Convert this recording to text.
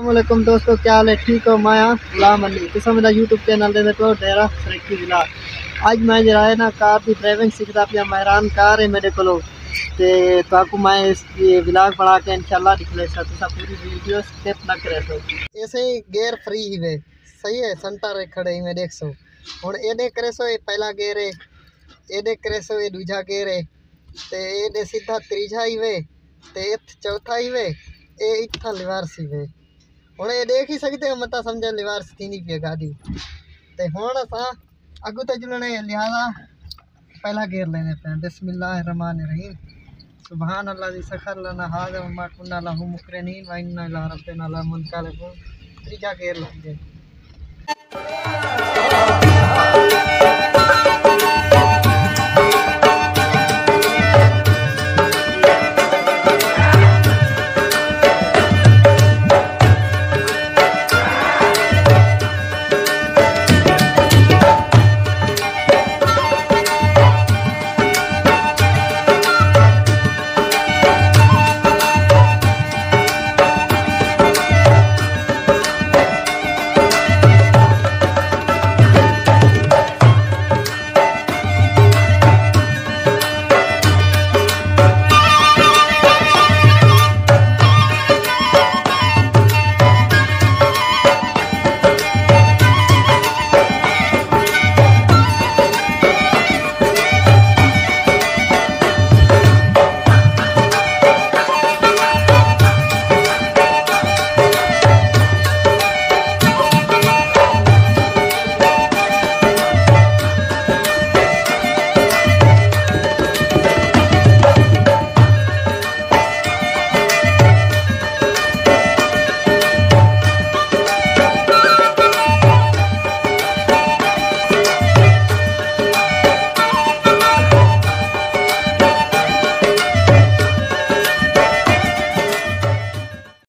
असलम दोस्तों, क्या हाल है? ठीक हो? माया गुलाम अली किसा मेरा यूट्यूब चैनल दे देखो डेरा सरकी जिला। अज मैं जरा है ना, कार की ड्राइविंग सीखता पाया महरान कार है मेरे को तो मैं इसकी ब्लाग बना के इनशाला निकले सा तो पूरी वीडियो स्किप ना करे सो तो। ऐसे ही गेयर फ्री ही वे सही है सेंटर रे खड़े ही मैं देख सो हूँ एने करे सो, ये पहला गेयर है। एने करे सो, ये दूजा गेयर है। तो एडे सीधा तीजा ही वे तो इत चौथा ही वे ये इतना लिवारसी वे हूँ ये देख ही सकते मत समझ लिवार गादी तो हूँ अस अगू तो चलने लिहाजा पहला गेर लेने बिस्मिल्लाहमान सुबह अल्लाह जी सखर मुकरे नहीं तीजा गेर लग